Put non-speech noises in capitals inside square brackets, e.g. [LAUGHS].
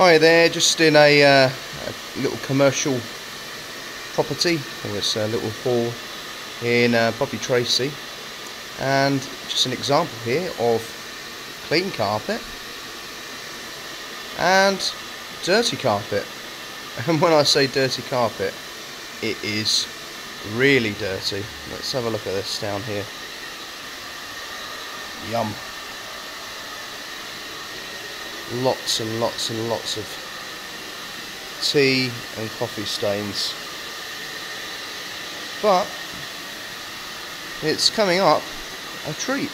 Hi there, just in a, uh, a little commercial property, or it's a little hall in uh, Bovey Tracey, and just an example here of clean carpet and dirty carpet. [LAUGHS] And when I say dirty carpet, it is really dirty. Let's have a look at this down here. Yum lots and lots and lots of tea and coffee stains. But it's coming up a treat.